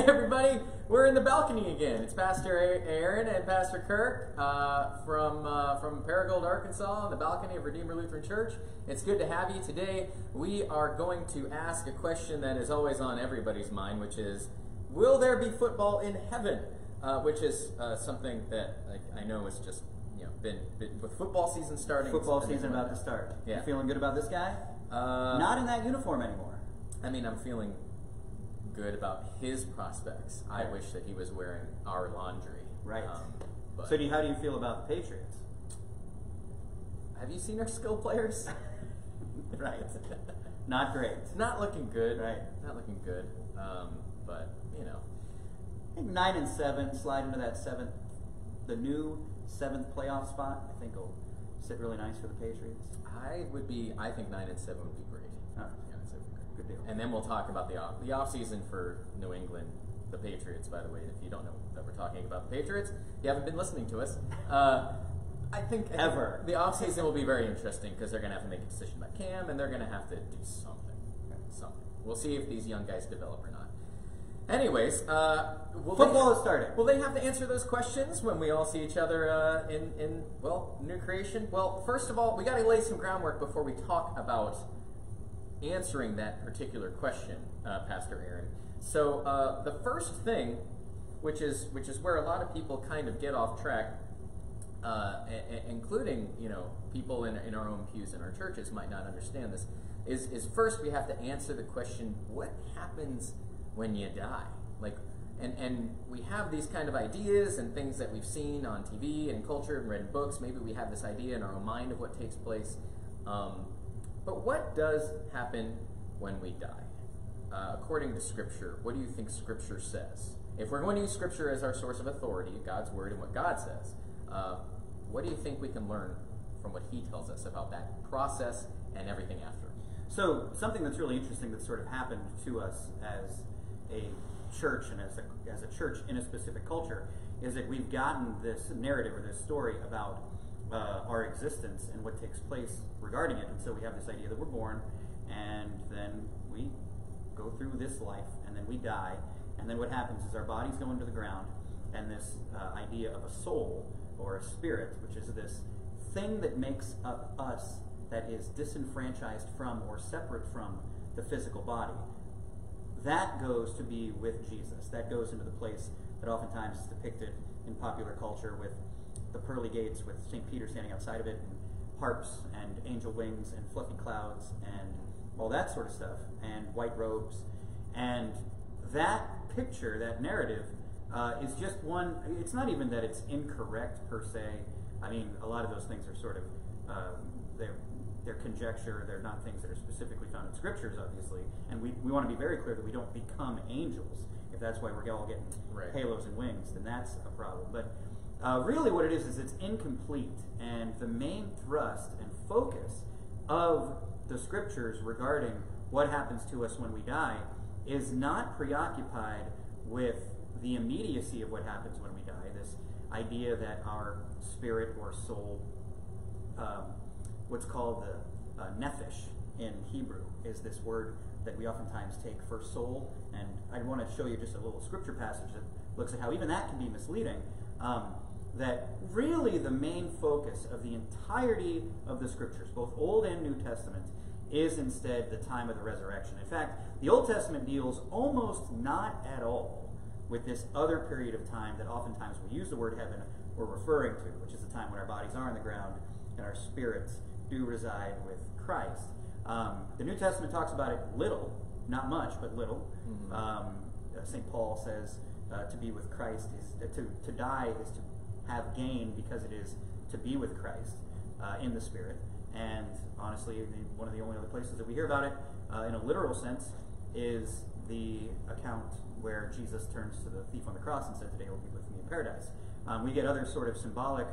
Hey, everybody, we're in the balcony again. It's Pastor Aaron and Pastor Kirk uh, from, uh, from Paragould, Arkansas, on the balcony of Redeemer Lutheran Church. It's good to have you today. We are going to ask a question that is always on everybody's mind, which is Will there be football in heaven? Uh, which is uh, something that like, I know is just you know been, been with football season starting. Football season about to start. Yeah. You feeling good about this guy? Uh, Not in that uniform anymore. I mean, I'm feeling good about his prospects. I wish that he was wearing our laundry. Right. Um, but So, do you, how do you feel about the Patriots? have you seen our skill players? right. Not great. Not looking good. Right. Not looking good. Um, but you know, I think nine and seven slide into that seventh, the new seventh playoff spot. I think will sit really nice for the Patriots. I would be. I think nine and seven would be great. All right. Yeah, that's a great. Good deal. And then we'll talk about the off the off season for New England, the Patriots. By the way, if you don't know that we're talking about the Patriots, you haven't been listening to us. Uh, I think I think Ever. the off season will be very interesting because they're going to have to make a decision about Cam, and they're going to have to do something. Something. We'll see if these young guys develop or not. Anyways, uh, will Football they, is starting. Will they have to answer those questions when we all see each other uh, in, in, well, new creation? Well, first of all, we got to lay some groundwork before we talk about answering that particular question, uh, Pastor Aaron. So uh, the first thing, which is which is where a lot of people kind of get off track, uh, including you know people in, in our own pews in our churches might not understand this, is is first we have to answer the question: What happens when you die? Like, and and we have these kind of ideas and things that we've seen on TV and culture and read in books. Maybe we have this idea in our own mind of what takes place. Um, but what does happen when we die? Uh, according to Scripture, what do you think Scripture says? If we're going to use Scripture as our source of authority, God's Word and what God says, uh, what do you think we can learn from what He tells us about that process and everything after? So, something that's really interesting that sort of happened to us as a church and as a, as a church in a specific culture is that we've gotten this narrative or this story about uh, our existence and what takes place regarding it. And so we have this idea that we're born and then we go through this life and then we die. And then what happens is our bodies go into the ground and this uh, idea of a soul or a spirit, which is this thing that makes up us that is disenfranchised from or separate from the physical body, that goes to be with Jesus. That goes into the place that oftentimes is depicted in popular culture with the pearly gates, with St. Peter standing outside of it, and harps and angel wings and fluffy clouds and all that sort of stuff, and white robes. And that picture, that narrative, uh, is just one. It's not even that it's incorrect per se. I mean, a lot of those things are sort of um, they're they're conjecture. They're not things that are specifically found in scriptures, obviously. And we, we want to be very clear that we don't become angels. If that's why we're all getting Right. halos and wings, then that's a problem. But uh, really, what it is is it's incomplete, and the main thrust and focus of the scriptures regarding what happens to us when we die is not preoccupied with the immediacy of what happens when we die. This idea that our spirit or soul, um, what's called the uh, nephesh in Hebrew, is this word that we oftentimes take for soul. And I want to show you just a little scripture passage that looks at how even that can be misleading. Um, that really the main focus of the entirety of the scriptures, both Old and New Testament, is instead the time of the resurrection. In fact, the Old Testament deals almost not at all with this other period of time that oftentimes we use the word heaven we're referring to, which is the time when our bodies are on the ground and our spirits do reside with Christ. Um, the New Testament talks about it little, not much, but little. Mhm. Um, uh, St. Paul says uh, to be with Christ is uh, to, to die is to have gain because it is to be with Christ uh, in the Spirit. And honestly, one of the only other places that we hear about it uh, in a literal sense is the account where Jesus turns to the thief on the cross and said, Today will be with me in paradise. Um, we get other sort of symbolic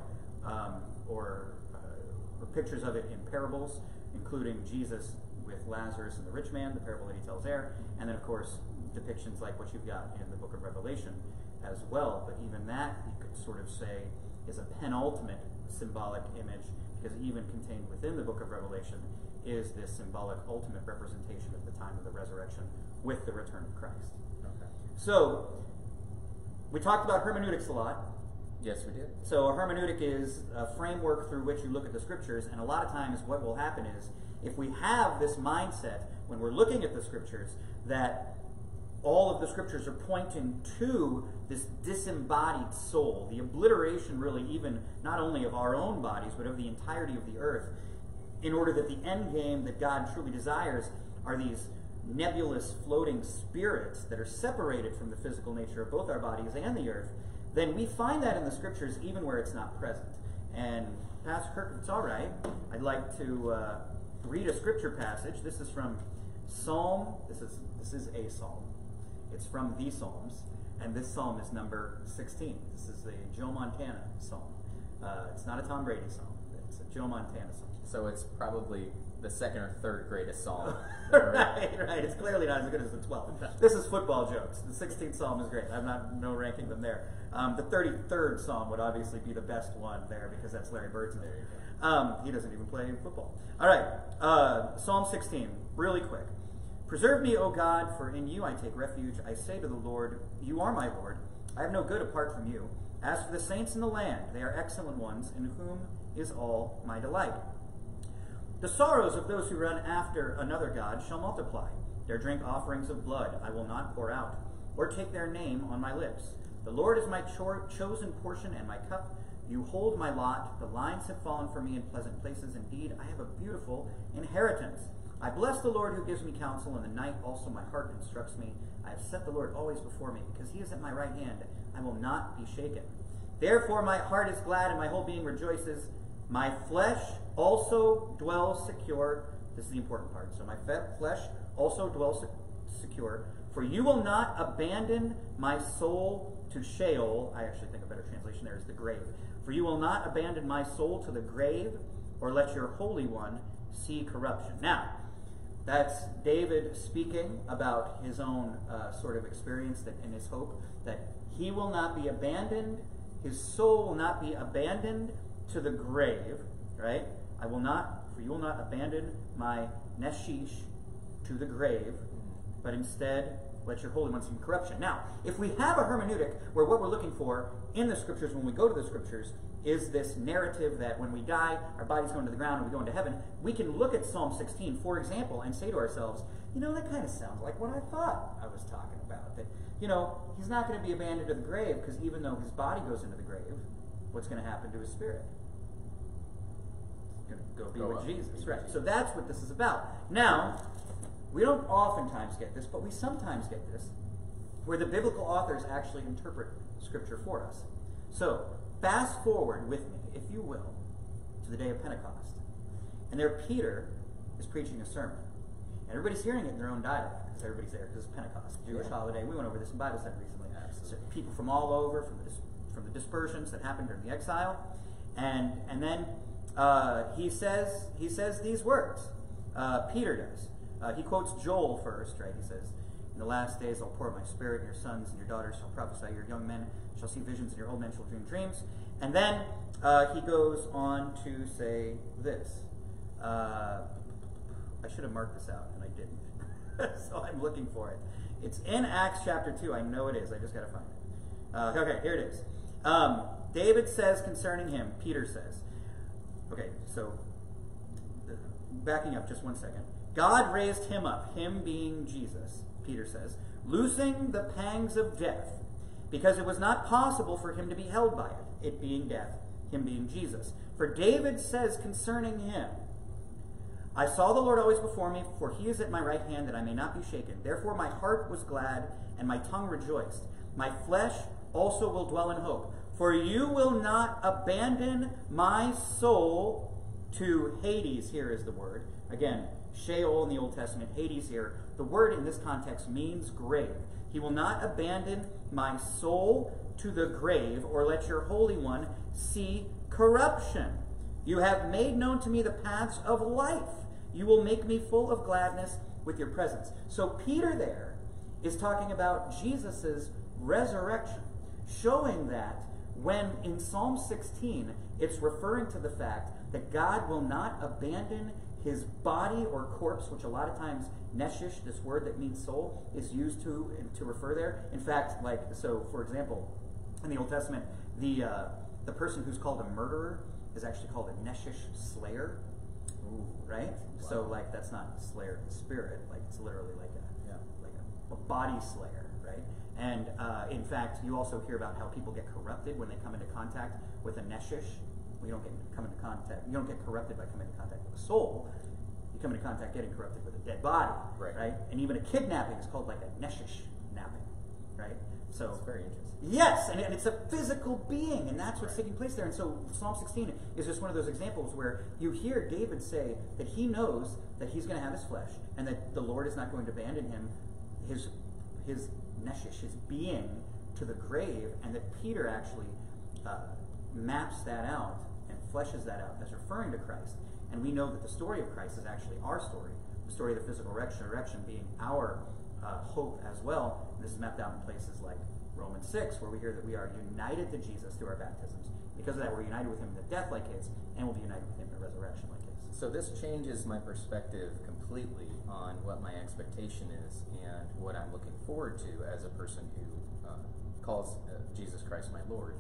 um, or, uh, or pictures of it in parables, including Jesus with Lazarus and the rich man, the parable that he tells there, and then, of course, depictions like what you've got in the book of Revelation as well. But even that, sort of say, is a penultimate symbolic image, because even contained within the book of Revelation is this symbolic ultimate representation of the time of the resurrection with the return of Christ. Okay. So, we talked about hermeneutics a lot. Yes, we did. So a hermeneutic is a framework through which you look at the scriptures, and a lot of times what will happen is if we have this mindset when we're looking at the scriptures that all of the scriptures are pointing to this disembodied soul, the obliteration, really, even not only of our own bodies, but of the entirety of the earth, in order that the end game that God truly desires are these nebulous floating spirits that are separated from the physical nature of both our bodies and the earth, then we find that in the scriptures even where it's not present. And Pastor Kirk, if it's all right, I'd like to uh, read a scripture passage. This is from Psalm. This is this is a psalm. It's from the Psalms, and this psalm is number 16. This is a Joe Montana psalm. Uh, it's not a Tom Brady psalm. It's a Joe Montana psalm. So it's probably the second or third greatest psalm. right, right. It's clearly not as good as the 12th. This is football jokes. The 16th psalm is great. I'm not no ranking them there. Um, the 33rd psalm would obviously be the best one there because that's Larry Bird's name. Um, he doesn't even play football. All right, uh, Psalm 16, really quick. Preserve me, O God, for in you I take refuge. I say to the Lord, You are my Lord. I have no good apart from you. As for the saints in the land, they are excellent ones, in whom is all my delight. The sorrows of those who run after another God shall multiply. Their drink offerings of blood I will not pour out, or take their name on my lips. The Lord is my cho- chosen portion and my cup. You hold my lot. The lines have fallen for me in pleasant places. Indeed, I have a beautiful inheritance. I bless the Lord who gives me counsel. In the night also my heart instructs me. I have set the Lord always before me, because he is at my right hand. I will not be shaken. Therefore my heart is glad and my whole being rejoices. My flesh also dwells secure. This is the important part. So my flesh also dwells secure. For you will not abandon my soul to Sheol. I actually think a better translation there is the grave. For you will not abandon my soul to the grave, or let your Holy One see corruption. Now, that's David speaking about his own uh, sort of experience that, and his hope that he will not be abandoned, his soul will not be abandoned to the grave, right? I will not, for you will not abandon my Nephesh to the grave, but instead let your Holy One see corruption. Now, if we have a hermeneutic where what we're looking for in the scriptures when we go to the scriptures is this narrative that when we die, our bodies go into the ground and we go into heaven, we can look at Psalm 16, for example, and say to ourselves, you know, that kind of sounds like what I thought I was talking about. That, you know, he's not going to be abandoned to the grave because even though his body goes into the grave, what's going to happen to his spirit? He's going to go be Go with up. Jesus. Right. So that's what this is about. Now, we don't oftentimes get this, but we sometimes get this, where the biblical authors actually interpret Scripture for us. So, fast forward with me, if you will, to the day of Pentecost. And there Peter is preaching a sermon. And everybody's hearing it in their own dialect, because everybody's there, because it's Pentecost, Jewish Yeah. holiday. We went over this in Bible study recently. So people from all over, from the, from the dispersions that happened during the exile. And, and then uh, he, says, he says these words. Uh, Peter does. Uh, he quotes Joel first, right? He says, In the last days I'll pour my spirit, and your sons and your daughters shall prophesy, your young men shall see visions, and your old men shall dream dreams. And then uh, he goes on to say this. Uh, I should have marked this out, and I didn't. so I'm looking for it. It's in Acts chapter 2. I know it is. I just got to find it. Uh, okay, here it is. Um, David says concerning him, Peter says, okay, so uh, backing up just one second. God raised him up, him being Jesus, Peter says, loosing the pangs of death, because it was not possible for him to be held by it, it being death, him being Jesus. For David says concerning him, I saw the Lord always before me, for he is at my right hand, that I may not be shaken. Therefore my heart was glad, and my tongue rejoiced. My flesh also will dwell in hope. For you will not abandon my soul to Hades, here is the word. Again, Sheol in the Old Testament, Hades here. The word in this context means grave. He will not abandon my soul to the grave, or let your Holy One see corruption. You have made known to me the paths of life. You will make me full of gladness with your presence. So Peter there is talking about Jesus' resurrection, showing that when in Psalm 16 it's referring to the fact that God will not abandon his body or corpse, which a lot of times nephesh, this word that means soul, is used to to refer there. In fact, like so, for example, in the Old Testament, the uh, the person who's called a murderer is actually called a nephesh slayer, Ooh. right? Wow. So like that's not a slayer in spirit, like it's literally like a Yeah. like a, a body slayer, right? And uh, in fact, you also hear about how people get corrupted when they come into contact with a nephesh. We don't get come into contact. You don't get corrupted by coming into contact with a soul. You come into contact getting corrupted with a dead body, Right. And even a kidnapping is called like a nephesh napping, right? So That's very interesting. Yes, and, and it's a physical being, and that's what's Right. taking place there. And so Psalm 16 is just one of those examples where you hear David say that he knows that he's going to have his flesh, and that the Lord is not going to abandon him, his his nephesh, his being, to the grave, and that Peter actually uh, maps that out and fleshes that out as referring to Christ. And we know that the story of Christ is actually our story, the story of the physical resurrection being our uh, hope as well. And this is mapped out in places like Romans 6, where we hear that we are united to Jesus through our baptisms. Because of that, we're united with him in the death like his, and we'll be united with him in the resurrection like his. So this changes my perspective completely on what my expectation is and what I'm looking forward to as a person who uh, calls uh, Jesus Christ my Lord.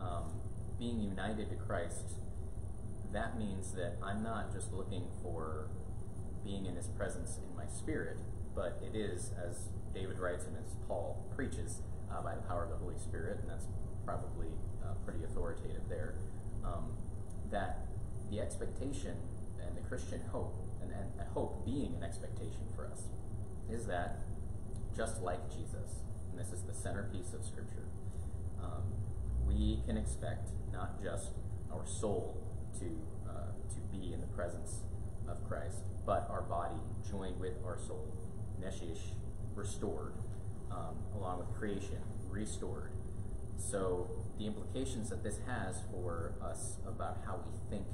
Um, being united to Christ, that means that I'm not just looking for being in His presence in my spirit, but it is, as David writes and as Paul preaches, uh, by the power of the Holy Spirit, and that's probably uh, pretty authoritative there. Um, that the expectation and the Christian hope, and, and hope being an expectation for us, is that just like Jesus, and this is the centerpiece of Scripture, um, we can expect not just our soul to uh, to be in the presence of Christ, but our body joined with our soul, nephesh, restored, um, along with creation, restored. So the implications that this has for us about how we think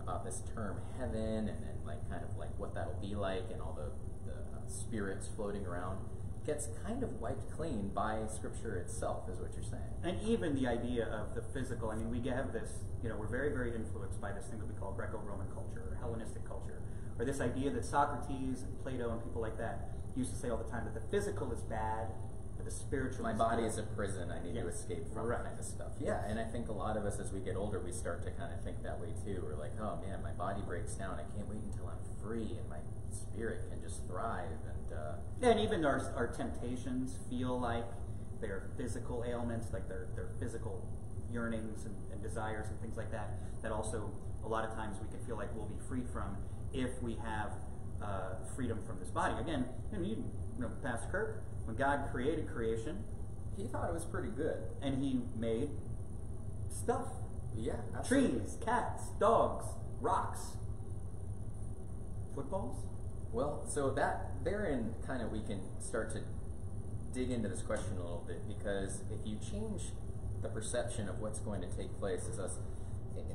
about this term heaven and, like kind of like what that'll be like and all the, the uh, spirits floating around gets kind of wiped clean by scripture itself is what you're saying And even the idea of the physical, I mean, we have this, you know, we're very, very influenced by this thing that we call Greco Roman culture or Hellenistic culture, or this idea that Socrates and Plato and people like that used to say all the time that the physical is bad, but the spiritual my is body good. is a prison i need Yeah. to escape from Right. kind of stuff yeah and i think a lot of us as we get older we start to kind of think that way too we're like oh man my body breaks down i can't wait until i'm free and my spirit can just thrive and uh, Yeah, and even our, our temptations feel like they're physical ailments, like they're, they're physical yearnings and, and desires and things like that, that also a lot of times we can feel like we'll be free from if we have uh, freedom from this body. Again, you know, you know, Pastor Kirk, when God created creation he thought it was pretty good and he made stuff yeah absolutely. trees, cats, dogs, rocks, footballs. Well, so that therein kind of we can start to dig into this question a little bit because if you change the perception of what's going to take place as us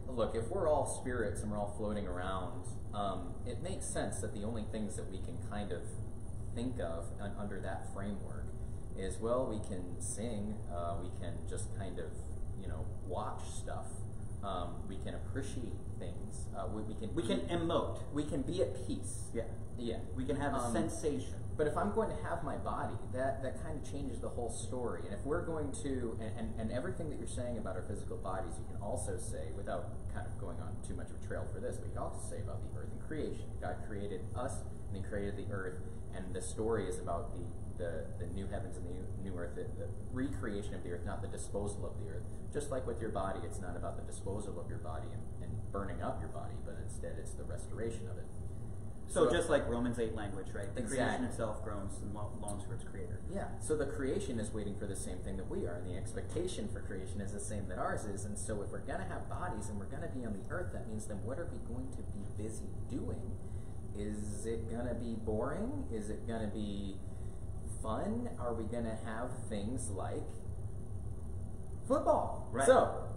look if we're all spirits and we're all floating around um, it makes sense that the only things that we can kind of think of under that framework is well we can sing uh, we can just kind of you know watch stuff um, we can appreciate things uh, we, we can We can emote. we can be at peace Yeah. Yeah. We can have a Um, sensation. But if I'm going to have my body, that, that kind of changes the whole story. And if we're going to, and, and, and everything that you're saying about our physical bodies, you can also say, without kind of going on too much of a trail for this, but you can also say about the earth and creation. God created us, and He created the earth, and the story is about the, the, the new heavens and the new, new earth, the, the recreation of the earth, not the disposal of the earth. Just like with your body, it's not about the disposal of your body and, and burning up your body, but instead it's the restoration of it. So just like Romans 8 language, right? The creation itself groans and longs for its creator. Yeah, so the creation is waiting for the same thing that we are, and the expectation for creation is the same that ours is. And so, if we're going to have bodies and we're going to be on the earth, that means then what are we going to be busy doing? Is it going to be boring? Is it going to be fun? Are we going to have things like football? Right. So,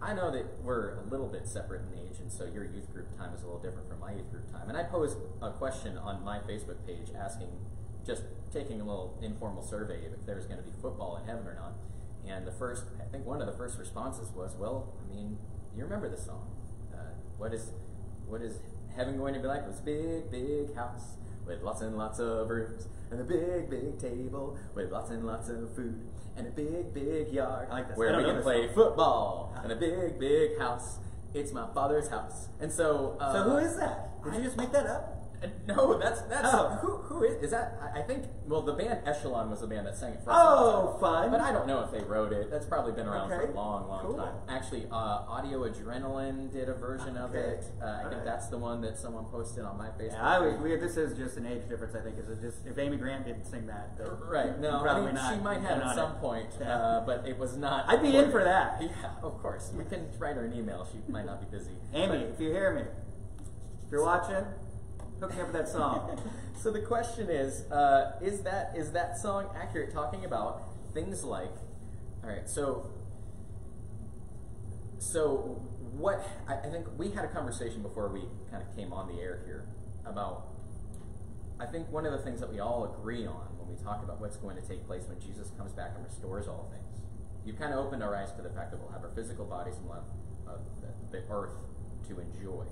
I know that we're a little bit separate in age, and so your youth group time is a little different from my youth group time. And I posed a question on my Facebook page asking, just taking a little informal survey if there's going to be football in heaven or not. And the first, I think one of the first responses was, well, I mean, you remember the song. Uh, what is, what is heaven going to be like this big, big house with lots and lots of rooms, and a big, big table with lots and lots of food, and a big, big yard I like this. Where don't we can play song. football, and a big, big house. It's my father's house. And so. Uh, so who is that? Did I- you just make that up? No, that's that's Oh. who who is is that? I I think well the band Echelon was the band that sang it first. Oh, fun. But I don't know if they wrote it. That's probably been around for a long, long Cool. time. Actually, uh, Audio Adrenaline did a version of it. Uh, I think that's the one that someone posted on my Facebook. Yeah, I was weird. This is just an age difference, I think. Is it just if Amy Grant didn't sing that? Right. No, I probably mean, not. she might have at some it. point, Yeah. uh, but it was not. I'd be in for that. Yeah, of course. We can write her an email. She might not be busy. Amy, if you hear me, if you're watching, hook me up with that song. so the question is, uh, is that is that song accurate? Talking about things like, all right, so so what I, I think we had a conversation before we kind of came on the air here about. I think one of the things that we all agree on when we talk about what's going to take place when Jesus comes back and restores all things, you've kind of opened our eyes to the fact that we'll have our physical bodies and we'll have uh, the, the earth to enjoy.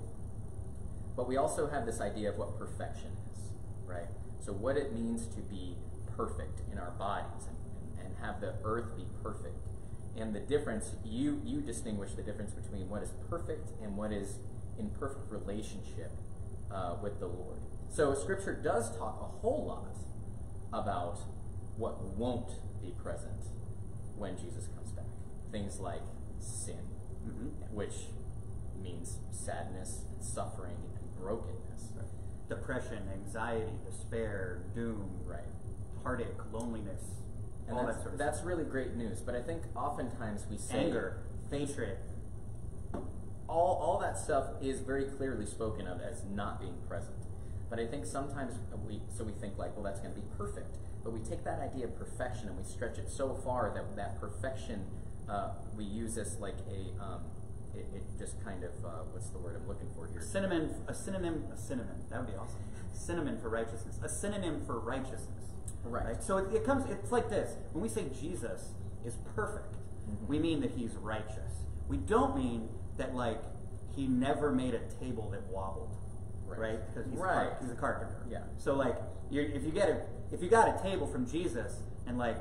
But we also have this idea of what perfection is, right? So, what it means to be perfect in our bodies and, and, and have the earth be perfect. And the difference, you, you distinguish the difference between what is perfect and what is in perfect relationship uh, with the Lord. So, Scripture does talk a whole lot about what won't be present when Jesus comes back. Things like sin, Mhm. which means sadness and suffering brokenness. Depression, anxiety, despair, doom, Right. heartache, loneliness, And all that sort of that's stuff. really great news. But I think oftentimes we say Anger, hatred. all, all that stuff is very clearly spoken of as not being present. But I think sometimes we so we think like, well, that's going to be perfect. But we take that idea of perfection and we stretch it so far that that perfection uh, we use as like a um, it, it just kind of uh, what's the word I'm looking for here? Synonym, a synonym, a synonym. That would be awesome. Synonym for righteousness. A synonym for righteousness. Right. So it, it comes. It's like this. When we say Jesus is perfect, Mhm. we mean that he's righteous. We don't mean that like he never made a table that wobbled, Right. right? Because he's, a Right. he's a carpenter. Yeah. So like, you're, if you get a if you got a table from Jesus and like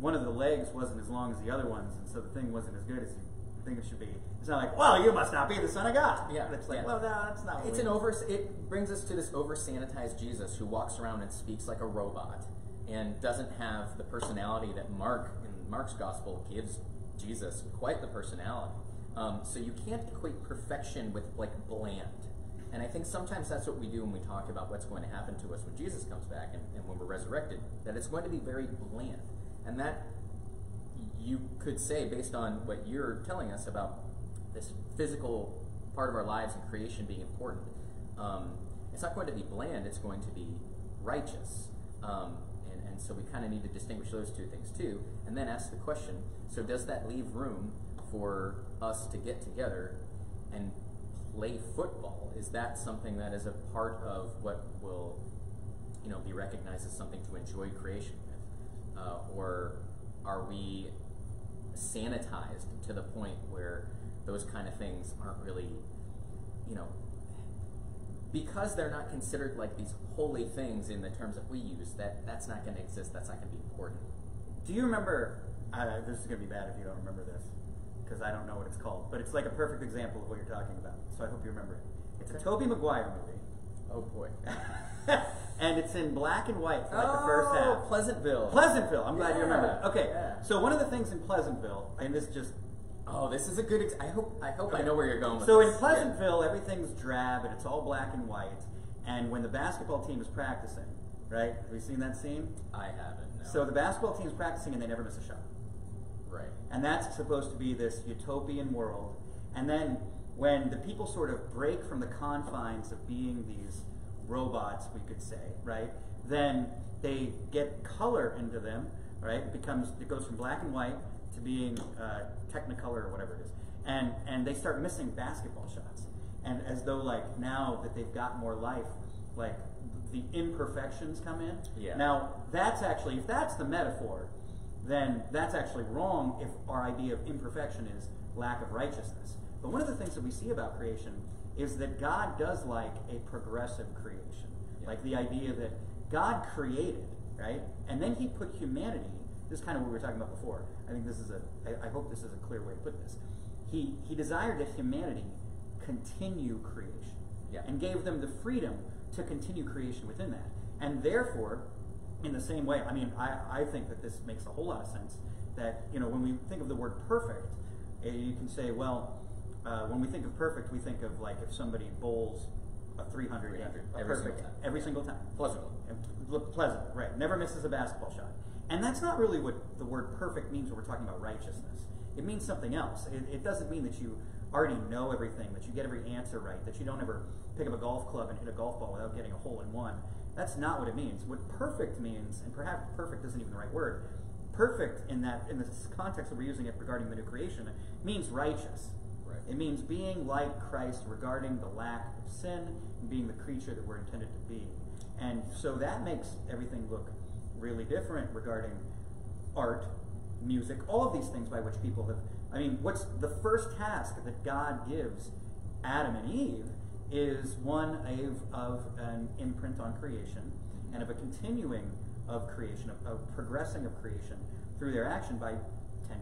one of the legs wasn't as long as the other ones, and so the thing wasn't as good as you think it should be. It's not like, well, you must not be the son of God. Yeah, It's like, yeah. well, no, that's not. What It's an over. It brings us to this over sanitized Jesus who walks around and speaks like a robot and doesn't have the personality that Mark in Mark's gospel gives Jesus quite the personality. Um, so you can't equate perfection with like bland. And I think sometimes that's what we do when we talk about what's going to happen to us when Jesus comes back and, and when we're resurrected. That it's going to be very bland, and that you could say based on what you're telling us about this physical part of our lives and creation being important um, it's not going to be bland it's going to be righteous. Um, and, and so we kind of need to distinguish those two things too and then ask the question so does that leave room for us to get together and play football? Is that something that is a part of what will you know be recognized as something to enjoy creation with? Uh, or are we sanitized to the point where those kind of things aren't really you know because they're not considered like these holy things in the terms that we use that that's not going to exist that's not going to be important Do you remember? Uh, this is gonna be bad if you don't remember this, because I don't know what it's called. But it's like a perfect example of what you're talking about. So I hope you remember it. It's a. Tobey Maguire movie, oh boy and it's in black and white for like the first oh, half. Oh, pleasantville Pleasantville. I'm glad you remember that. Okay. yeah. So one of the things in Pleasantville, and this just oh this is a good ex- i hope i hope i know where you're going with so this. in Pleasantville, everything's drab and it's all black and white. And when the basketball team is practicing, right? Have you seen that scene? i haven't no. So the basketball team is practicing and they never miss a shot. right And that's supposed to be this utopian world. And then when the people sort of break from the confines of being these robots, we could say, right? Then they get color into them, right? It becomes it goes from black and white to being uh, Technicolor or whatever it is, and and they start missing basketball shots, and as though like now that they've got more life, like the imperfections come in. Yeah. Now that's actually if that's the metaphor, then that's actually wrong if our idea of imperfection is lack of righteousness. But one of the things that we see about creation is that God does like a progressive creation. Yeah. Like the idea that God created, right? And then he put humanity, this is kind of what we were talking about before. I think this is a, I, I hope this is a clear way to put this. He, he desired that humanity continue creation Yeah. and gave them the freedom to continue creation within that. And therefore, in the same way, I mean, I, I think that this makes a whole lot of sense. That, you know, when we think of the word perfect, eh, you can say, well, uh, when we think of perfect, we think of like if somebody bowls a 300, 300 a every perfect single time. every Yeah. single time. Look pleasant, right? Never misses a basketball shot. And that's not really what the word perfect means when we're talking about righteousness. It means something else. It, it doesn't mean that you already know everything, that you get every answer right, that you don't ever pick up a golf club and hit a golf ball without getting a hole in one. That's not what it means. What perfect means, and perhaps perfect isn't even the right word, perfect in that in this context that we're using it regarding the new creation means righteous. Right. It means being like Christ regarding the lack of sin and being the creature that we're intended to be. And so that makes everything look really different regarding art, music, all of these things by which people have. I mean, what's the first task that God gives Adam and Eve is one of, of an imprint on creation and of a continuing of creation, of, of progressing of creation through their action by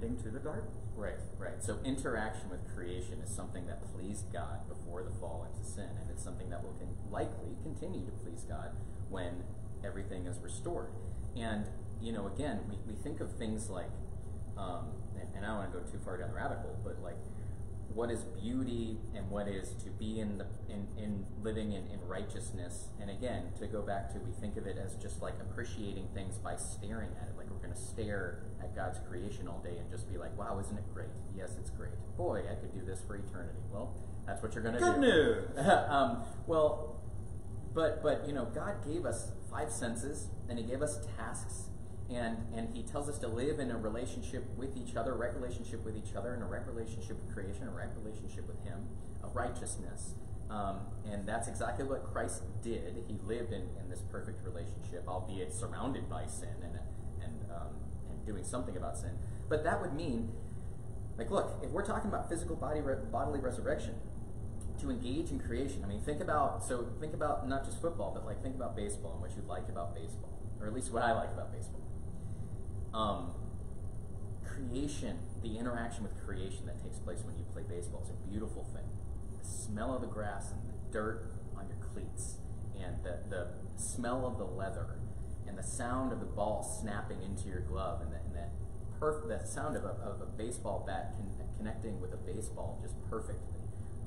tending to the garden. Right, right. So interaction with creation is something that pleased God before the fall into sin, and it's something that will likely continue to please God when everything is restored. And you know, again, we, we think of things like, um, and, and I don't want to go too far down the rabbit hole, but like, what is beauty and what is to be in the in, in living in, in righteousness. And again to go back to we think of it as just like appreciating things by staring at it like we're going to stare at god's creation all day and just be like wow isn't it great? Yes it's great. Boy i could do this for eternity. Well that's what you're going to do. Good news. um, well, but but you know, God gave us five senses, and He gave us tasks, and and He tells us to live in a relationship with each other, a right relationship with each other, and a right relationship with creation, a right relationship with Him, a righteousness. Um, and that's exactly what Christ did. He lived in, in this perfect relationship, albeit surrounded by sin and and um, and doing something about sin. But that would mean like, look, if we're talking about physical body re- bodily resurrection, to engage in creation. I mean, think about so think about not just football, but like think about baseball and what you like about baseball, or at least what I like about baseball. Um, creation, the interaction with creation that takes place when you play baseball is a beautiful thing. The smell of the grass and the dirt on your cleats, and the the smell of the leather, and the sound of the ball snapping into your glove, and, the, and that perf- that sound of a, of a baseball bat con- connecting with a baseball just perfectly.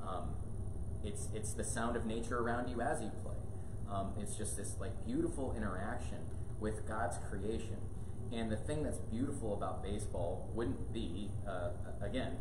Um, it's it's the sound of nature around you as you play. Um, it's just this like beautiful interaction with God's creation. And the thing that's beautiful about baseball wouldn't be, uh, again,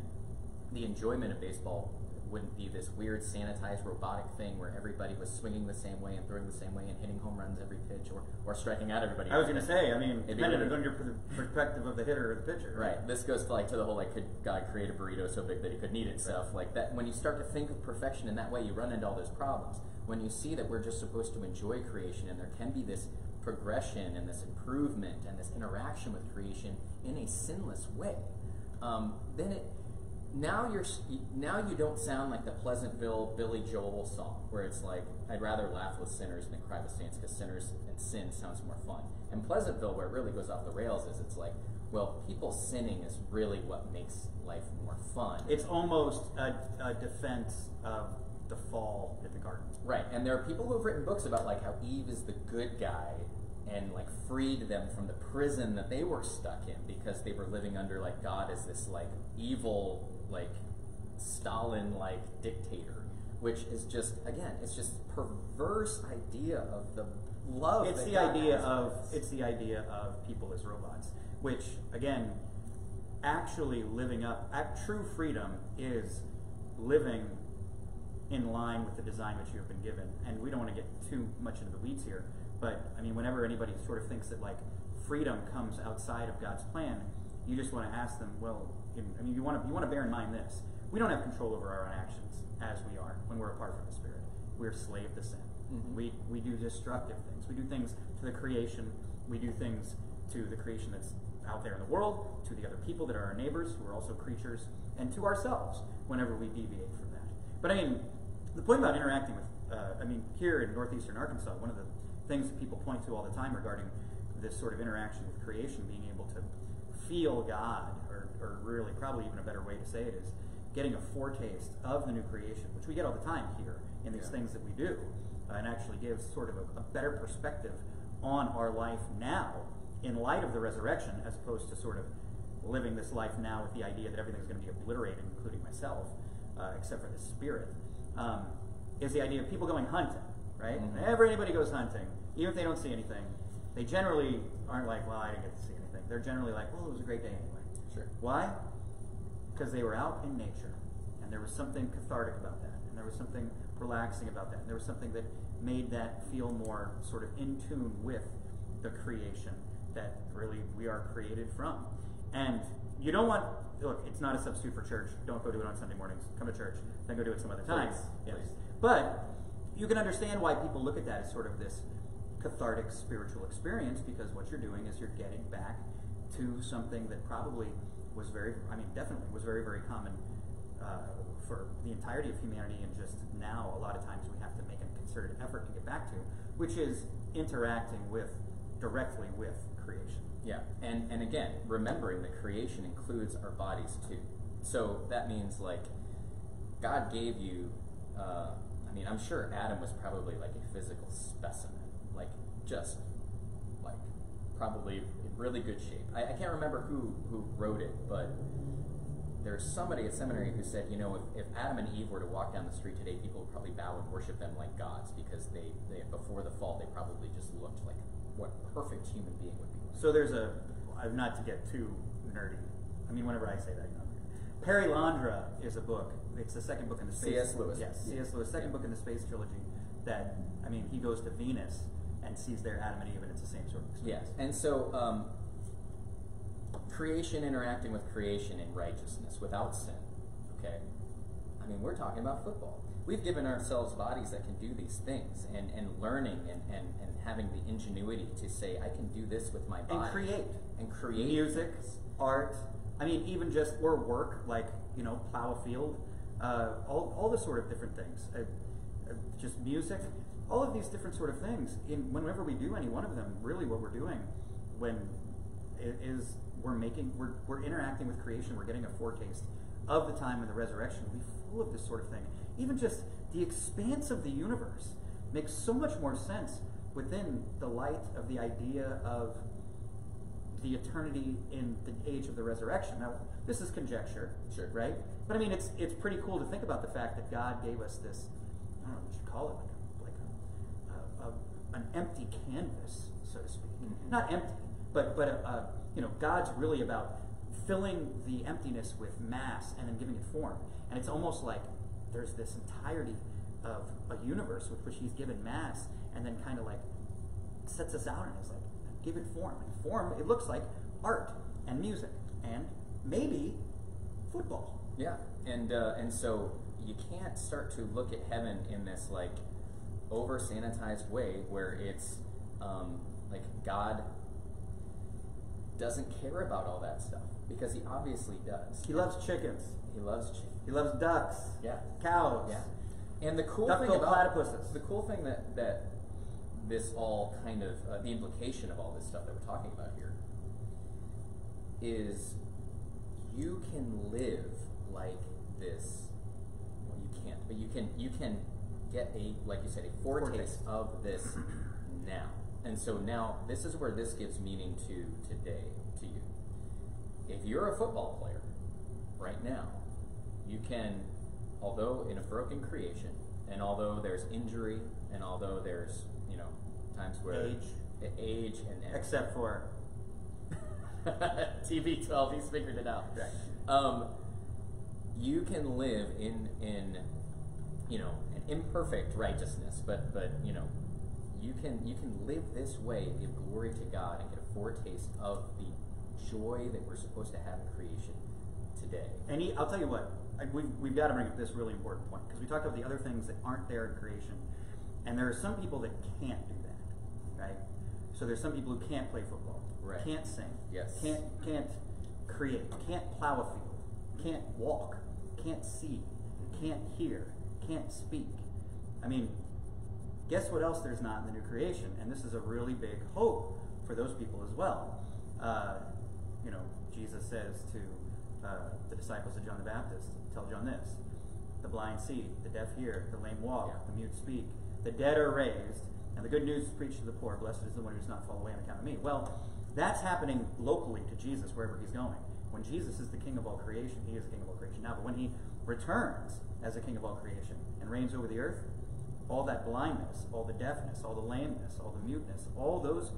the enjoyment of baseball wouldn't be this weird sanitized robotic thing where everybody was swinging the same way and throwing the same way and hitting home runs every pitch or, or striking out everybody. I was going to say, I mean, depending on your perspective of the hitter or the pitcher. Right. This goes to like to the whole like could God create a burrito so big that he could eat it stuff like that. When you start to think of perfection in that way, you run into all those problems. When you see that we're just supposed to enjoy creation and there can be this progression and this improvement and this interaction with creation in a sinless way, um, then it now you're now you don't sound like the Pleasantville Billy Joel song where it's like I'd rather laugh with sinners than cry with saints because sinners and sin sounds more fun. And Pleasantville, where it really goes off the rails, is it's like well, people sinning is really what makes life more fun. It's almost a, a defense of the fall at the garden. Right, and there are people who have written books about like how Eve is the good guy and like freed them from the prison that they were stuck in because they were living under like God as this like evil like Stalin like dictator, which is just again, it's just perverse idea of the love. It's the God idea of us. it's the idea of people as robots, which again, actually living up at true freedom is living in line with the design which you have been given. And we don't want to get too much into the weeds here, but I mean, whenever anybody sort of thinks that like freedom comes outside of God's plan, you just want to ask them, well, I mean, you want to you want to bear in mind this: we don't have control over our own actions as we are when we're apart from the Spirit. We're slave to sin. Mhm. We we do destructive things. We do things to the creation. We do things to the creation that's out there in the world, to the other people that are our neighbors, who are also creatures, and to ourselves whenever we deviate from that. But I mean, the point about interacting with, uh, I mean, here in northeastern Arkansas, one of the things that people point to all the time regarding this sort of interaction with creation, being able to feel God, or, or really probably even a better way to say it is getting a foretaste of the new creation, which we get all the time here in these Yeah. things that we do, uh, and actually gives sort of a, a better perspective on our life now in light of the resurrection, as opposed to sort of living this life now with the idea that everything's going to be obliterated, including myself, uh, except for the spirit, um, is the idea of people going hunting, right? Mhm. Whenever anybody goes hunting, even if they don't see anything, they generally aren't like, well, I didn't get to see anything. They're generally like, well, it was a great day anyway. Sure. Why? Because they were out in nature, and there was something cathartic about that, and there was something relaxing about that, and there was something that made that feel more sort of in tune with the creation that really we are created from. And you don't want look, it's not a substitute for church. Don't go do it on Sunday mornings. Come to church, then go do it some other time. Please, Yes. please. But you can understand why people look at that as sort of this cathartic spiritual experience because what you're doing is you're getting back to something that probably was very, I mean, definitely was very, very common uh, for the entirety of humanity, and just now a lot of times we have to make a concerted effort to get back to, which is interacting with directly with creation. Yeah, and and again, remembering that creation includes our bodies too. So that means like God gave you. Uh, I mean, I'm sure Adam was probably like a physical specimen, like just like probably in really good shape. I, I can't remember who who wrote it, but there's somebody at seminary who said, you know, if, if Adam and Eve were to walk down the street today, people would probably bow and worship them like gods because they, they before the fall they probably just looked like what perfect human being would be. So there's a, uh, not to get too nerdy. I mean, whenever I say that, you know. Perelandra is a book. It's the second book in the space. C.S. Lewis. Yes, C.S. Lewis, second Yeah. book in the space trilogy. That I mean, he goes to Venus and sees there Adam and Eve, and it's the same sort of experience. Yes, and so um, creation interacting with creation in righteousness without sin. Okay, I mean we're talking about football. We've given ourselves bodies that can do these things, and, and learning and, and, and having the ingenuity to say I can do this with my body And create. and create music, art. I mean, even just or work, like you know, plow a field. Uh, all all the sort of different things. Uh, uh, just music. All of these different sort of things. In whenever we do any one of them, really, what we're doing when is we're making we're we're interacting with creation. We're getting a foretaste of the time and the resurrection. We'll be full of this sort of thing. Even just the expanse of the universe makes so much more sense within the light of the idea of the eternity in the age of the resurrection. Now, this is conjecture, Sure. right? But I mean, it's it's pretty cool to think about the fact that God gave us this. I don't know what you call it, like a, like a, a, an empty canvas, so to speak. Mhm. Not empty, but but uh, uh, you know, God's really about filling the emptiness with mass and then giving it form. And it's almost like there's this entirety of a universe with which He's given mass, and then kind of like sets us out and is like, give it form. And form, it looks like art and music and maybe football. Yeah, and uh, and so you can't start to look at heaven in this like over sanitized way where it's um, like God doesn't care about all that stuff because he obviously does. He loves chickens. He loves chicken. He loves ducks. Yeah. Cows. Yeah. And the cool thing about platypuses. the cool thing that that this all kind of uh, the implication of all this stuff that we're talking about here is you can live like this. Well, you can't, but you can you can get a like you said a Foretaste. of this now. And so now this is where this gives meaning to today to you. If you're a football player right now, you can, although in a broken creation, and although there's injury, and although there's you know times where Age. age and, and Except for TB12, he's figured it out. Right. Um, you can live in in you know an imperfect righteousness, but but you know you can you can live this way, give glory to God, and get a foretaste of the joy that we're supposed to have in creation today. And he, I'll tell you what, We've, we've got to bring up this really important point because we talked about the other things that aren't there in creation, and there are some people that can't do that, right? So there's some people who can't play football, Right. can't sing, Yes. can't can't create, can't plow a field, can't walk, can't see, can't hear, can't speak. I mean, guess what else there's not in the new creation? And this is a really big hope for those people as well. Uh, you know, Jesus says to uh, the disciples of John the Baptist, tell John this the blind see, the deaf hear, the lame walk, Yeah. the mute speak, the dead are raised, and the good news is preached to the poor. Blessed is the one who does not fall away on account of me. Well, that's happening locally to Jesus wherever he's going. When Jesus is the king of all creation, he is the king of all creation now. But when he returns as the king of all creation and reigns over the earth, all that blindness, all the deafness, all the lameness, all the muteness, all those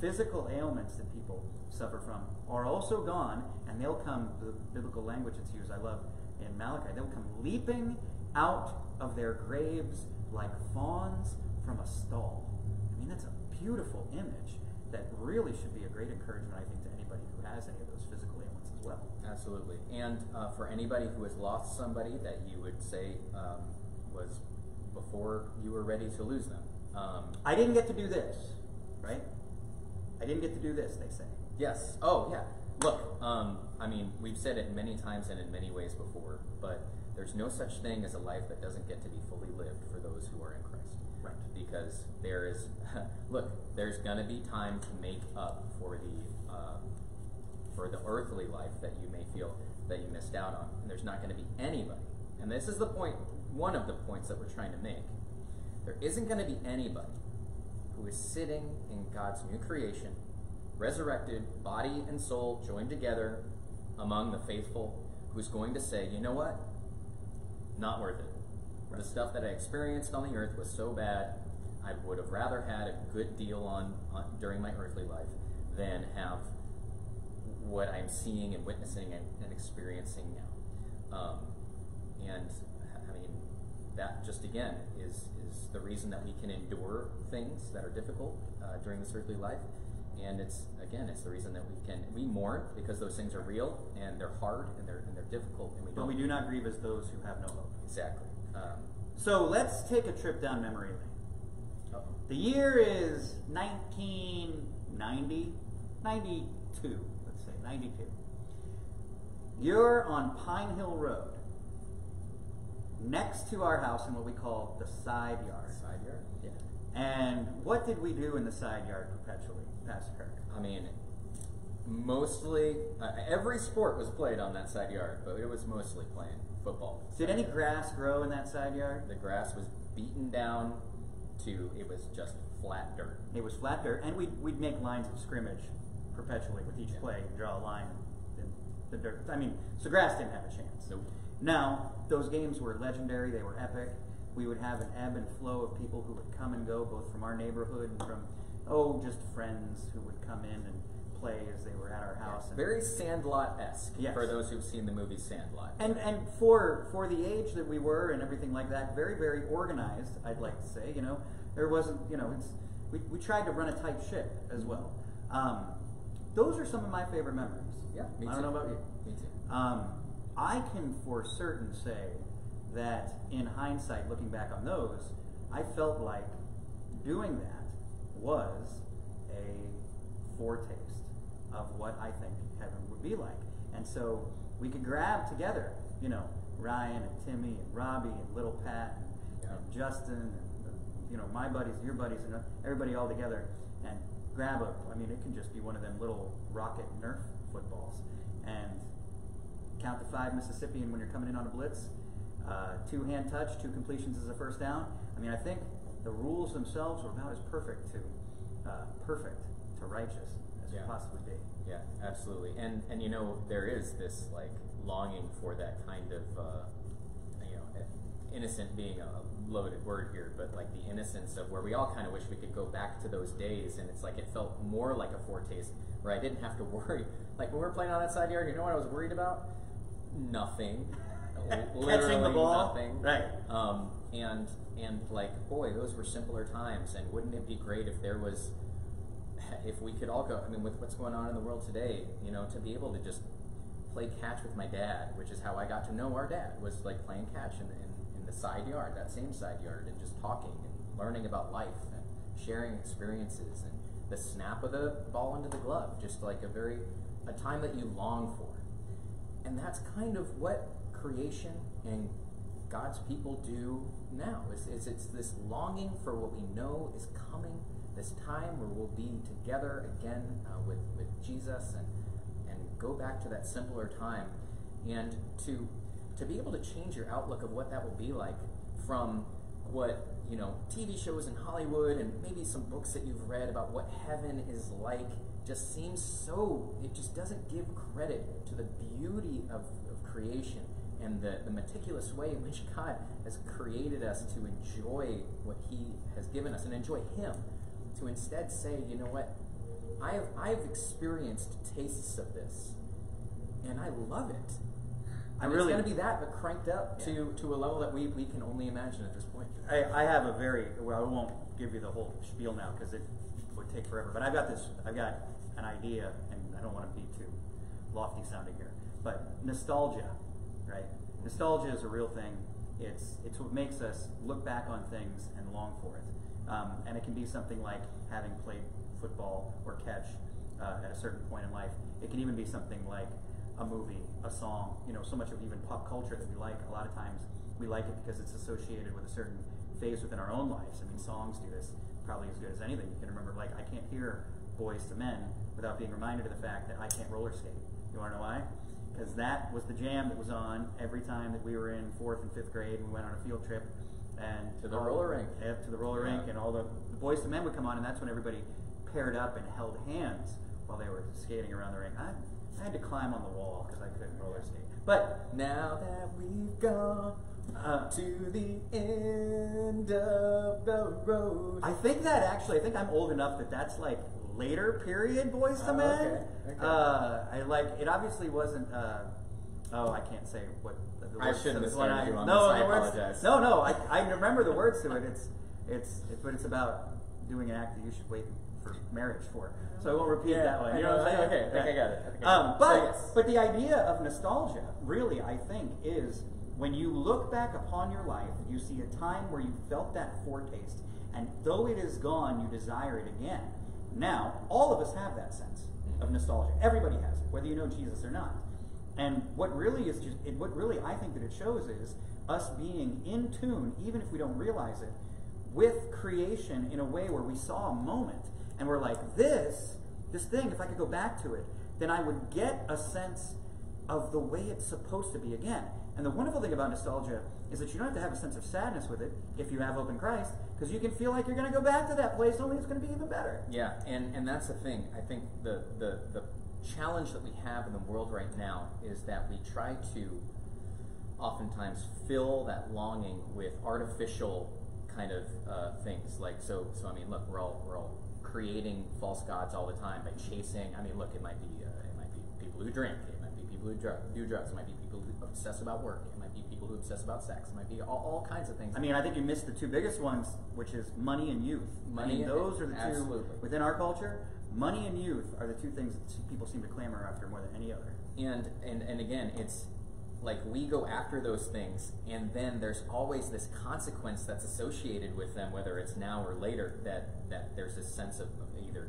physical ailments that people suffer from are also gone, and they'll come, the biblical language it's used, I love in Malachi, they'll come leaping out of their graves like fawns from a stall. I mean, that's a beautiful image that really should be a great encouragement, I think, to anybody who has any of those physical ailments as well. Absolutely. And uh, for anybody who has lost somebody that you would say um, was before you were ready to lose them. Um, I didn't get to do this, right? I didn't get to do this, they say. yes. Oh, yeah. Look, um, I mean, we've said it many times and in many ways before, but there's no such thing as a life that doesn't get to be fully lived for those who are in Christ. Right. Because there is, look, there's going to be time to make up for the uh, for the earthly life that you may feel that you missed out on. And there's not going to be anybody. And this is the point, one of the points that we're trying to make. There isn't going to be anybody who is sitting in God's new creation, resurrected, body and soul joined together among the faithful, who's going to say, you know what? Not worth it. The stuff that I experienced on the earth was so bad, I would have rather had a good deal on, on during my earthly life than have what I'm seeing and witnessing and, and experiencing now. Um, and that just again is is the reason that we can endure things that are difficult uh, during this earthly life. And it's again, it's the reason that we can we mourn because those things are real and they're hard and they're and they're difficult and we But we do not grieve as those who have no hope. exactly. Um, So let's take a trip down memory lane. uh-oh. The year is 1990, 92, let's say, 92. You're on Pine Hill Road, next to our house in what we call the side yard. Side yard. Yeah. And what did we do in the side yard perpetually, Pastor Kirk? I mean, mostly uh, every sport was played on that side yard, but it was mostly playing football. Did any grass grow in that side yard? The grass was beaten down to it was just flat dirt. It was flat dirt, and we'd, we'd make lines of scrimmage perpetually with each Yeah. play, draw a line in the dirt. I mean, so grass didn't have a chance. Nope. Now, those games were legendary, they were epic. We would have an ebb and flow of people who would come and go, both from our neighborhood and from, oh, just friends who would come in and play as they were at our house. And, Very Sandlot esque Yes. for those who've seen the movie Sandlot. and, and for, for the age that we were and everything like that, very, very organized, I'd like to say. You know, there wasn't, you know, it's, we, we tried to run a tight ship as well. Um, those are some of my favorite memories. yeah, me I don't know about you. Me too. Um, I can for certain say that in hindsight, looking back on those, I felt like doing that was a foretaste of what I think heaven would be like. And so we could grab together, you know, Ryan and Timmy and Robbie and little Pat and, Yeah. and Justin and, you know, my buddies, your buddies, and everybody all together and grab a, I mean, it can just be one of them little rocket Nerf footballs and count to five Mississippian when you're coming in on a blitz. Uh, two hand touch, two completions as a first down. I mean, I think the rules themselves were about as perfect to uh, perfect to righteous as Yeah. possibly be. Yeah, absolutely. And and you know there is this like longing for that kind of uh, you know eh, innocent being a loaded word here, but like the innocence of where we all kind of wish we could go back to those days, and it's like it felt more like a foretaste where I didn't have to worry. Like when we were playing on that side yard, you know what I was worried about? Nothing. Catching the Literally ball? nothing. Right. Um, and and like boy, those were simpler times. And wouldn't it be great if there was if we could all go, I mean, with what's going on in the world today, you know, to be able to just play catch with my dad, which is how I got to know our dad, was like playing catch in, in, in the side yard, that same side yard, and just talking and learning about life and sharing experiences and the snap of the ball into the glove, just like a very, a time that you long for. And that's kind of what creation and God's people do now. It's, it's, it's this longing for what we know is coming, this time where we'll be together again uh, with, with Jesus and, and go back to that simpler time. And to, to be able to change your outlook of what that will be like from what you know TV shows in Hollywood and maybe some books that you've read about what heaven is like just seems so it just doesn't give credit to the beauty of, of creation and the, the meticulous way in which God has created us to enjoy what He has given us and enjoy Him. To instead say, you know what, I've I've experienced tastes of this, and I love it. I And really- it's going to be that, but cranked up Yeah. to, to a level that we, we can only imagine at this point. I, I have a very well. I won't give you the whole spiel now because it would take forever. But I've got this. I've got an idea, and I don't want to be too lofty sounding here. But nostalgia, right? Nostalgia is a real thing. It's it's what makes us look back on things and long for it. Um, and it can be something like having played football or catch uh, at a certain point in life. It can even be something like a movie, a song. You know, so much of even pop culture that we like. A lot of times we like it because it's associated with a certain phase within our own lives. I mean, songs do this probably as good as anything. You can remember, like, I can't hear Boyz II Men without being reminded of the fact that I can't roller skate. You want to know why? Because that was the jam that was on every time that we were in fourth and fifth grade and we went on a field trip. And To the roller rink. Yeah, to the roller Yeah. rink, and all the, the Boyz II Men would come on, and that's when everybody paired up and held hands while they were skating around the rink. I, I had to climb on the wall because I couldn't roller skate. But Now that we've gone uh, to the end of the road. I think that actually, I think I'm old enough that that's like later period Boys to Oh, Men. okay, okay. Uh, I like it. Obviously wasn't. Uh, oh, I can't say what. The, I shouldn't have started I, you on no, this. I apologize. No, no, I, I remember the words to it. It's it's it, but it's about doing an act that you should wait for marriage for. So I won't repeat Yeah, that one. You know what I'm saying? Okay, I think I got it. I think I Um, got it. but So, yes. but the idea of nostalgia, really, I think, is when you look back upon your life, you see a time where you felt that foretaste, and though it is gone, you desire it again. Now, all of us have that sense of nostalgia. Everybody has it, whether you know Jesus or not. And what really is just, what really I think that it shows is us being in tune, even if we don't realize it, with creation in a way where we saw a moment and we're like, this, this thing, if I could go back to it, then I would get a sense of the way it's supposed to be again. And the wonderful thing about nostalgia is that you don't have to have a sense of sadness with it if you have hope in Christ, because you can feel like you're going to go back to that place, only it's going to be even better. Yeah, and, and that's the thing. I think the, the, the challenge that we have in the world right now is that we try to oftentimes fill that longing with artificial kind of uh, things. Like so, so I mean, look, we're all we're all creating false gods all the time by chasing. I mean, look, it might be uh, it might be people who drink, people who do drugs, it might be people who obsess about work, it might be people who obsess about sex, it might be all, all kinds of things. I mean, I think you missed the two biggest ones, which is money and youth. Money I mean, and- those are the two absolutely. within our culture. Money and youth are the two things that people seem to clamor after more than any other. and and and again it's like we go after those things and then there's always this consequence that's associated with them whether it's now or later that that there's this sense of,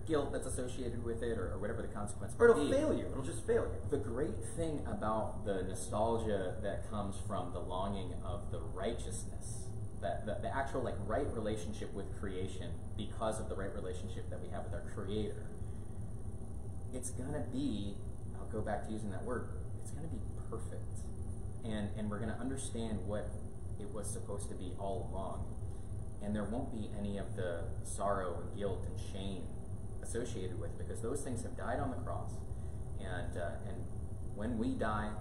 guilt that's associated with it or, or whatever the consequence Or it'll be. fail you. It'll just fail you. the great thing about the nostalgia that comes from the longing of the righteousness that the, the actual like right relationship with creation because of the right relationship that we have with our creator it's gonna be I'll go back to using that word it's gonna be perfect and and we're gonna understand what it was supposed to be all along and there won't be any of the sorrow and guilt and shame associated with because those things have died on the cross. And uh, and when we die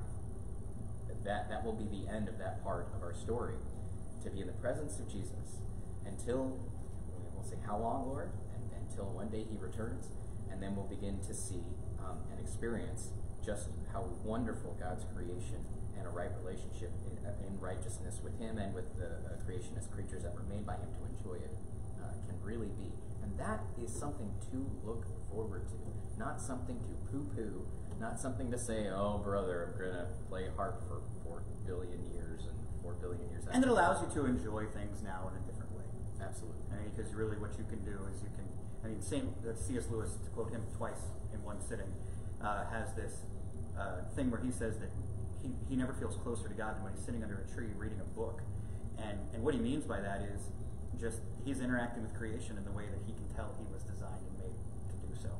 that that will be the end of that part of our story to be in the presence of Jesus until we'll say how long Lord? And, until one day he returns and then we'll begin to see um, and experience just how wonderful God's creation and a right relationship in, uh, in righteousness with him and with the uh, creationist creatures that were made by him to enjoy it uh, can really be and that is something to look forward to not something to poo-poo not something to say oh brother i'm gonna play harp for four billion years and four billion years after. And it allows you to enjoy things now in a different way. absolutely I mean, because really what you can do is you can, I mean, same, that C.S. Lewis, to quote him twice in one sitting, uh, has this uh, thing where he says that he, he never feels closer to God than when he's sitting under a tree reading a book. And, and what he means by that is just he's interacting with creation in the way that he can tell he was designed and made to do so.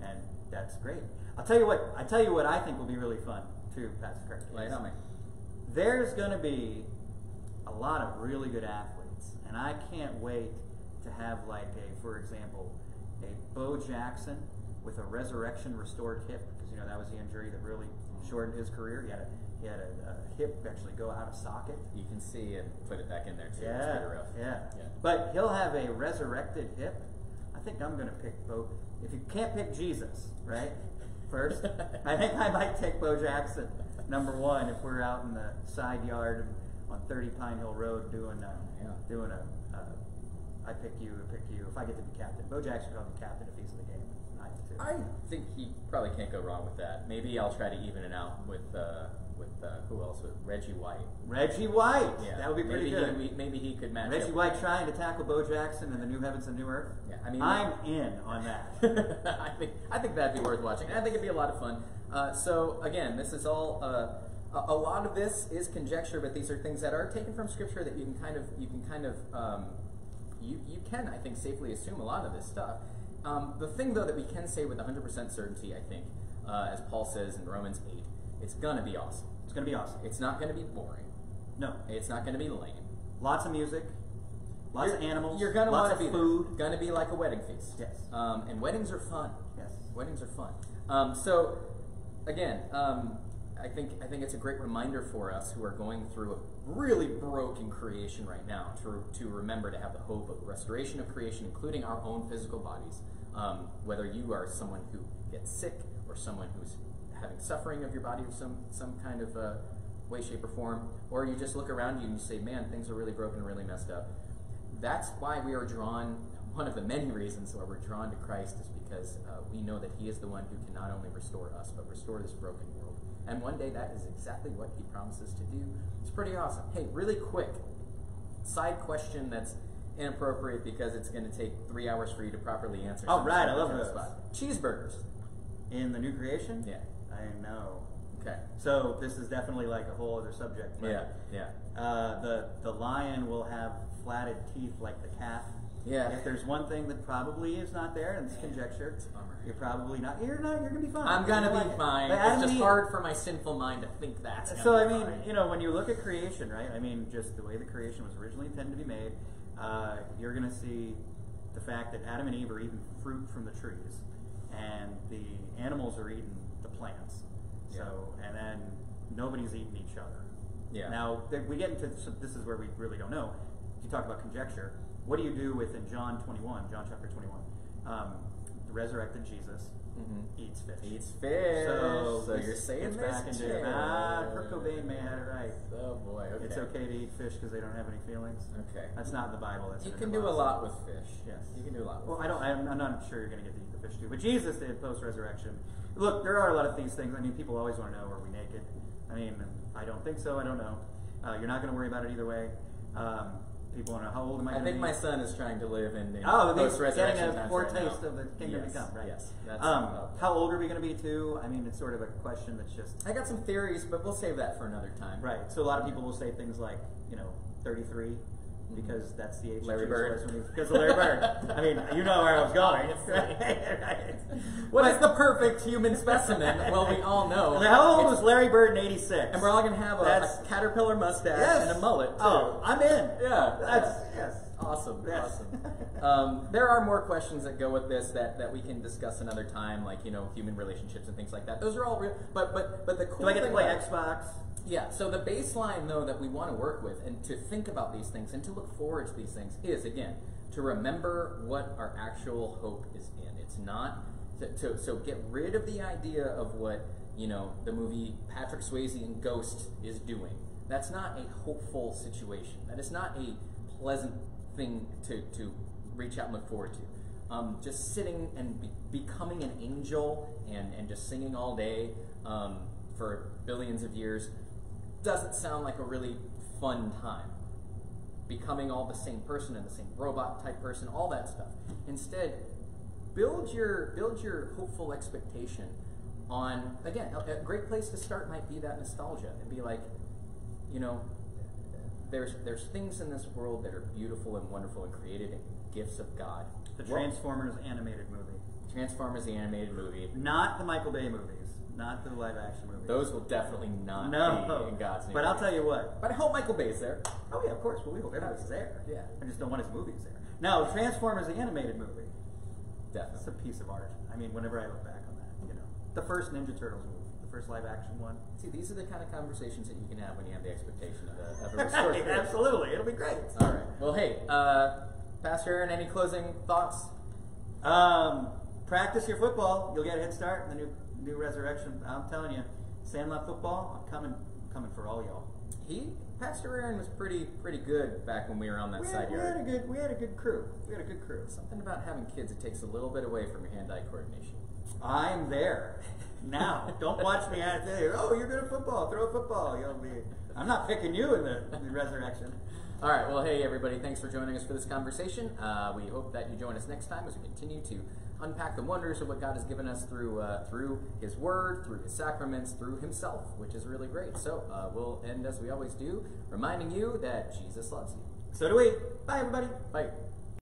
And that's great. I'll tell you what, I tell you what I think will be really fun too, Pastor Kirk. Lay it on me. There's going to be a lot of really good athletes, and I can't wait to have like a, for example, a Bo Jackson with a resurrection restored hip because you know that was the injury that really mm-hmm. shortened his career. He had a he had a, a hip actually go out of socket. You can see and put it back in there too. Yeah, yeah, Yeah. But he'll have a resurrected hip. I think I'm going to pick Bo. If you can't pick Jesus, right? First, I think I might take Bo Jackson number one if we're out in the side yard on 30 Pine Hill Road doing a, Yeah. doing a. Uh, pick you, I pick you. If I get to be captain, Bo Jackson will be captain if he's in the game. I. I think he probably can't go wrong with that. Maybe I'll try to even it out with uh, with uh, who else? With Reggie White. Reggie White. Yeah, that would be pretty maybe good. He, maybe he could match. Reggie. White trying to tackle Bo Jackson in the New Heavens and New Earth. Yeah, I mean, I'm in on that. I think I think that'd be worth watching. I think it'd be a lot of fun. Uh, so again, this is all. Uh, a, a lot of this is conjecture, but these are things that are taken from scripture that you can kind of you can kind of um, you you can I think safely assume a lot of this stuff. Um, the thing though that we can say with 100% certainty, I think, uh, as Paul says in Romans 8, it's gonna be awesome. It's going to be awesome. It's not gonna be boring. No, It's not gonna be lame. lots of music, lots You're- of animals, You're gonna lots want of to be food. There. Gonna be like a wedding feast. Yes. Um, and weddings are fun. Yes. Weddings are fun. Um, so, again, um, I think I think it's a great reminder for us who are going through a really broken creation right now to to remember to have the hope of restoration of creation, including our own physical bodies. Um, whether you are someone who gets sick or someone who's having suffering of your body of some some kind of uh, way, shape, or form, or you just look around you and you say, "Man, things are really broken, really messed up." That's why we are drawn. One of the many reasons why we're drawn to Christ is because uh, we know that He is the one who can not only restore us, but restore this broken world. And one day that is exactly what He promises to do. It's pretty awesome. Hey, really quick side question that's inappropriate because it's going to take three hours for you to properly answer. All right, I'm right, just I love gonna those. you on the spot. Cheeseburgers. In the new creation? Yeah. I know. Okay. So this is definitely like a whole other subject. but, Yeah. Yeah. Uh, the the lion will have flatted teeth like the calf. Yeah. If there's one thing that probably is not there, and it's conjecture, It's a bummer. you're probably not. You're not. You're gonna be fine. I'm gonna You're be like- fine. Adam It's just Eve- hard for my sinful mind to think that. gonna So I mean, fine. you know, when you look at creation, right? I mean, just the way the creation was originally intended to be made, uh, you're going to see the fact that Adam and Eve are eating fruit from the trees, and the animals are eating plants. So, and then nobody's eating each other. Yeah. Now we get into so this is where we really don't know. You talk about conjecture. What do you do with in John 21, John chapter 21? Um, the resurrected Jesus Mhm. eats fish. Eats fish. So, So you're saying this back into ah, Kurt Cobain may have had it right. Oh boy. Okay. It's okay to eat fish because they don't have any feelings. Okay. That's not in the Bible. That's You can do a lot with fish. Yes. You can do a lot. With Well, I don't. I'm, I'm not sure you're going to get to eat the fish too, but Jesus did post resurrection. Look, there are a lot of these things. I mean, people always want to know: Are we naked? I mean, I don't think so. I don't know. Uh, you're not going to worry about it either way. Um, people want to know how old am I? I think my son is trying to live in, in Oh, post-resurrection getting a foretaste of the kingdom yes. to come, right? Yes. That's, um, how old are we going to be too? I mean, it's sort of a question that's just I got some theories, but we'll save that for another time. right. So a lot of people will say things like, you know, 33, because that's the age. Larry Bird. Jesus when he- Because of Larry Bird. I mean, you know where I was going. right? What But- is the perfect human specimen? well, we all know. How old was Larry Bird in '86? And we're all gonna have a, a caterpillar mustache yes. and a mullet too. Oh, I'm in. Yeah. That's yes. Awesome, Yes. awesome. Um, there are more questions that go with this that, that we can discuss another time, like you know, human relationships and things like that. Those are all real, but but but the cool Do I get to play Xbox? Yeah. So the baseline though that we want to work with and to think about these things and to look forward to these things is again to remember what our actual hope is in. It's not to, to so get rid of the idea of what you know the movie Patrick Swayze and Ghost is doing. That's not a hopeful situation. That is not a pleasant thing to, to reach out and look forward to. Um, just sitting and be, becoming an angel and, and just singing all day um, for billions of years doesn't sound like a really fun time. Becoming all the same person and the same robot type person, all that stuff. Instead, build your build your hopeful expectation on again a, a great place to start might be that nostalgia and be like, you know, there's there's things in this world that are beautiful and wonderful and created and gifts of God. The Well, Transformers animated movie, Transformers the animated movie. not the Michael Bay movies, not the live action movie. Those will definitely not no, be in God's name. But I'll tell you what. But I hope Michael Bay's there. Oh yeah, of course. Well, we hope everybody's there. Yeah. I just don't want his movies there. Now, Transformers the animated movie. It's a piece of art. I mean, whenever I look back on that, you know, the first Ninja Turtles movie, the first live action one. See, these are the kind of conversations that you can have when you have the expectation of a, of a restored. Absolutely, it'll be great. All right. Well, hey, uh, Pastor Aaron, any closing thoughts? Um, practice your football. You'll get a head start in the new new resurrection. I'm telling you, Sandlot football. I'm coming, coming for all y'all. He, Pastor Aaron, was pretty pretty good back when we were on that We side had, we had a good, we had a good crew. We had a good crew. Something about having kids, it takes a little bit away from your hand-eye coordination. I'm there now. Don't watch me at say, oh, you're good at football. Throw a football. You'll be. I'm not picking you in the, in the resurrection. All right. Well, hey, everybody. Thanks for joining us for this conversation. Uh, we hope that you join us next time as we continue to unpack the wonders of what God has given us through uh, through His Word, through His sacraments, through Himself, which is really great. So uh, we'll end as we always do, reminding you that Jesus loves you. So do we. Bye, everybody. Bye.